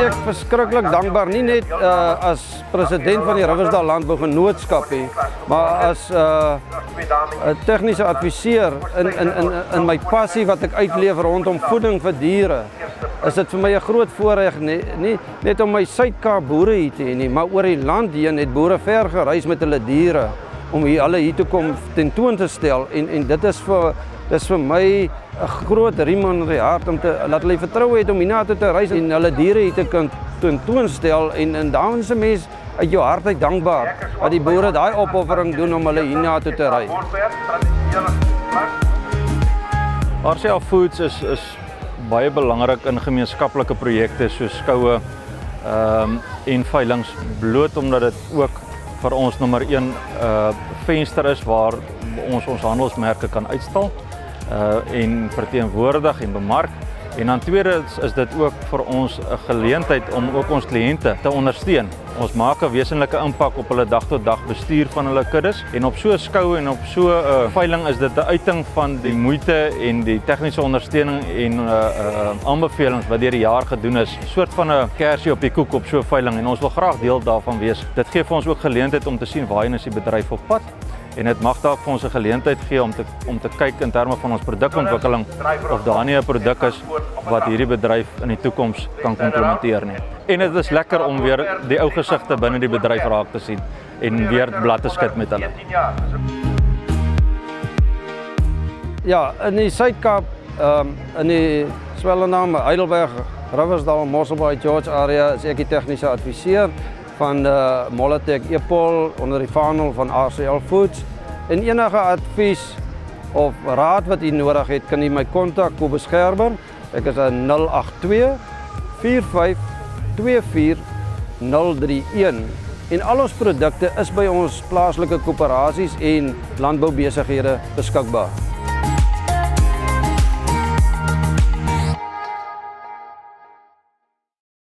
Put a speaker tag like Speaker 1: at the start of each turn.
Speaker 1: ek verskriklik dankbaar nie net uh, as president van die Riversdal Landbou Genootskap nie, maar as 'n uh, tegniese adviseur in in in in my passie wat ek uitleef rondom voeding vir diere. Is dit vir my 'n groot voorreg nie, nie net om my Suid-Kaap boere hier te hê nie, maar oor die land heen het boere ver gereis met hulle diere om hier alle hier toe kom tentoon te stel en en dit is vir dis vir my 'n groot riem in die hart om te laat hulle vertrou het om hiernatoe te reis en hulle diere hier te kan tentoonstel en en daarin se mens uit jou hart uit dankbaar dat die boere daai opoffering doen om hulle hiernatoe te ry.
Speaker 2: RCL Foods is is baie belangrik in gemeenskaplike projekte soos skoue ehm um, en veilinge bloot omdat dit ook vir ons nommer 1 uh venster is waar ons ons handelsmerke kan uitstal uh en verteenwoordig en bemark. En dan tweedens is dit ook vir ons 'n geleentheid om ook ons kliënte te ondersteun. Ons maak 'n wesenlike impak op hulle dag tot dag bestuur van hulle kuddes en op so 'n skou en op so 'n uh, veiling is dit 'n uiting van die moeite en die tegniese ondersteuning en uh uh aanbevelings wat deur die jaar gedoen is. 'n Soort van 'n kersie op die koek op so 'n veiling en ons wil graag deel daarvan wees. Dit gee vir ons ook geleentheid om te sien waarheen is die bedryf op pad en dit mag dalk vir ons geleentheid gee om te om te in terme van ons produkontwikkeling of daar nie 'n produk is wat hierdie bedryf in die toekoms kan komplementeer nie. En dit is lekker om weer die ou gesigte binne die bedryf raak te sien en weer blad te met hulle.
Speaker 1: Ja, in die Suid-Kaap, ehm in die Swellendam, Heidelberg, Riversdal, Mosselbaai, George area is ek die tegniese adviseur van uh, Molatech Epol onder die vaandel van RCL Foods. En enige advies of raad wat u nodig het, kan u my kontak Kobus Gerber. Ek is 'n 082 45 24 031. En al ons produkte is by ons plaaslike koöperasies en landboubesighede beskikbaar.